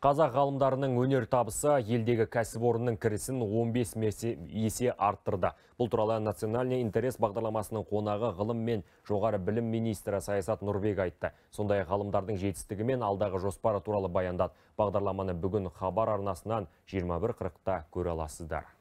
Қазақ ғалымдарының өнер табысы елдегі кәсіпорынның кірісін 15 есе арттырды. Бұл туралы национальный интерес бағдарламасының қонағы ғылым мен жоғары білім министрі Саясат Нұрбек айтты. Сондай ғалымдардың жетістігі мен алдағы жоспары туралы баяндат. Бағдарламаны бүгін хабар арнасынан 21.40-та көре аласыздар.